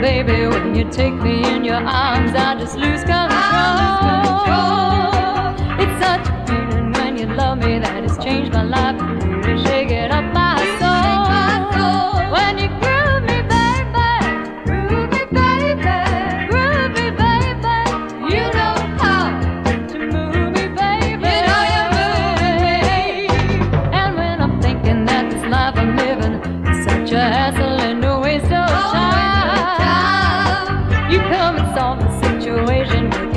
baby, when you take me in your arms, I just lose control. It's such a feeling when you love me that has changed my life.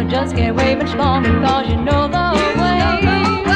I just can't wait much longer, cause you know the way.